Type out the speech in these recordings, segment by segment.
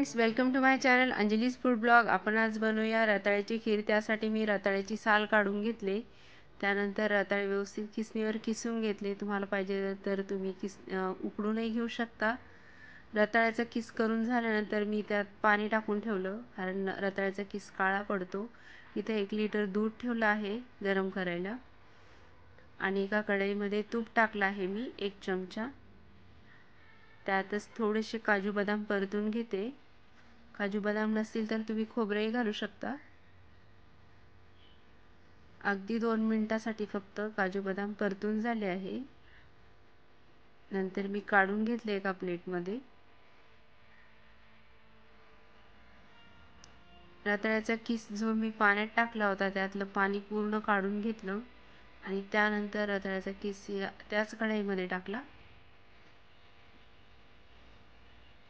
Friends welcome to my channel Anjali's food blog आपण आज बनवूया रताळ्याची खीर. त्यासाठी मी रताळ्याची साल काढून घेतले. त्यानंतर रताळे व्यवस्थित किसणीवर किसून घेतले. तुम्हाला पाहिजे तर तुम्ही किस उकडूनही घेऊ शकता. रताळ्याचा किस करून झाल्यानंतर मी त्यात पाणी टाकून ठेवलं कारण रताळ्याचा किस काळा पडतो. इथे एक लिटर दूध ठेवलं आहे गरम करायला. आणि एका कढईमध्ये तूप टाकलं आहे मी एक चमचा. त्यातच थोडेसे काजू बदाम परतून घेते. काजू बदाम नसतील तर तुम्ही खोबरेही घालू शकता. अगदी दोन मिनटासाठी फक्त काजू बदाम परतून झाले आहे. नंतर मी काढून घेतले एका प्लेटमध्ये. रताळ्याचा किस जो मी पाण्यात टाकला होता त्यातलं पाणी पूर्ण काढून घेतलं आणि त्यानंतर रताळ्याचा किस त्याच कढईमध्ये टाकला.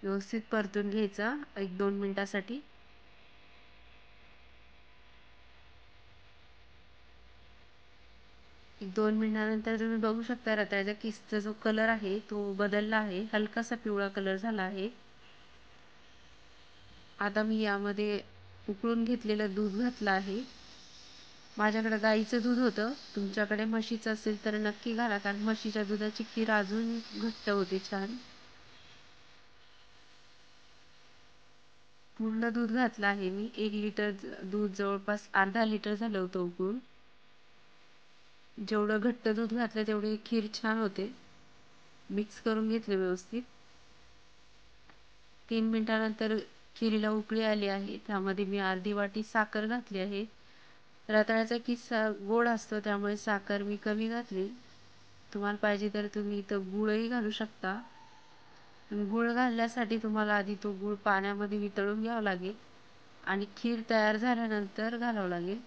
व्यवस्थित परतून घ्यायचा एक दोन मिनटासाठी. एक दोन मिनटानंतर तुम्ही बघू शकता रताळ्याच्या किसचा जो कलर आहे तो बदलला आहे. हलकासा पिवळा कलर झाला आहे. आता मी यामध्ये उकळून घेतलेलं दूध घातलं आहे. माझ्याकडे गाईचं दूध होतं. तुमच्याकडे म्हशीचं असेल तर नक्की घाला कारण म्हशीच्या दुधाची खीर अजून घट्ट होते छान. पूर्ण दूध घातलं आहे. मी एक लिटर दूध जवळपास अर्धा लिटर झालं होतं उकळून. जेवढं घट्ट दूध घातलं तेवढी खीर छान होते. मिक्स करून घेतले व्यवस्थित. तीन मिनटानंतर खिरीला उकळी आली आहे. त्यामध्ये मी अर्धी वाटी साखर घातली आहे. रताळ्याचा किस्सा गोड असतो त्यामुळे साखर मी कमी घातली. तुम्हाला पाहिजे तर तुम्ही इथं गुळही घालू शकता. गुळ घालण्यासाठी तुम्हाला आधी तो गुळ पाण्यामध्ये वितळून घ्यावा लागेल आणि खीर तयार झाल्यानंतर घालावं लागेल.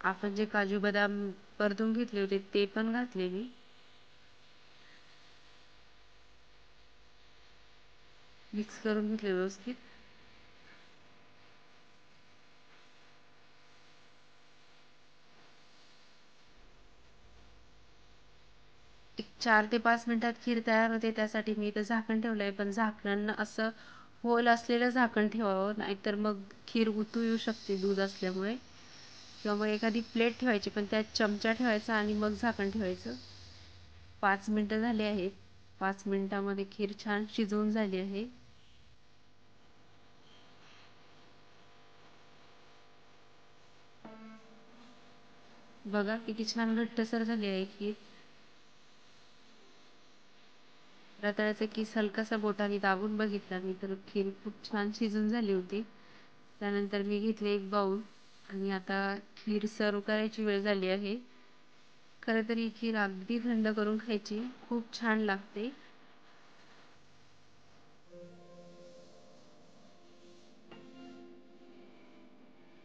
आपण जे काजू बदाम परतून घेतले होते ते पण घातले मी. मिक्स करून घेतले व्यवस्थित. चार ते पाच मिनटात खीर तयार होते त्यासाठी मी इथं झाकण ठेवलं आहे पण झाकणांना असं होल असलेलं झाकण ठेवावं नाहीतर मग खीर उतू येऊ शकते दूध असल्यामुळे. किंवा मग एखादी प्लेट ठेवायची पण त्यात चमचा ठेवायचा आणि मग झाकण ठेवायचं. पाच मिनटं झाली आहेत पाच मिनटामध्ये खीर छान शिजवून झाली आहे. बघा किती छान घट्टसर झाली आहे खीर. रताळ्याचा किस हलकासा बोटाने दाबून बघितला. मी तर खीर खूप छान शिजून झाली होती. त्यानंतर मी घेतले एक बाऊल आणि आता खीर सर्व करायची वेळ झाली आहे. खरं तर ही खीर अगदी थंड करून खायची. खूप छान लागते.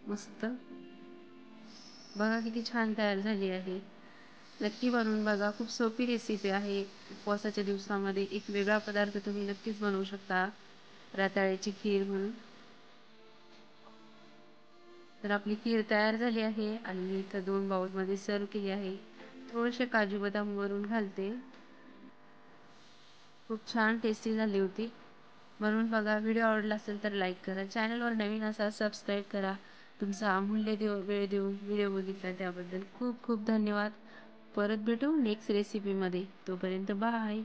मस्त. बघा किती छान तयार झाली आहे. नक्की बनवून बघा. खूप सोपी रेसिपी आहे. उपवासाच्या दिवसामध्ये एक वेगळा पदार्थ तुम्ही नक्कीच बनवू शकता. रताळ्याची खीर म्हणून. तर आपली खीर तयार झाली आहे आणि मी इथं दोन बाउलमध्ये सर्व केली आहे. थोडेसे काजू बदाम वरून घालते. खूप छान टेस्टी झाली होती. म्हणून बघा व्हिडिओ आवडला असेल तर लाईक करा. चॅनलवर नवीन असा सबस्क्राईब करा. तुमचा अमूल्य देऊ वेळ देऊन व्हिडिओ बघितला त्याबद्दल खूप खूप धन्यवाद. परत भेटू नेक्स्ट रेसिपीमध्ये तोपर्यंत बाय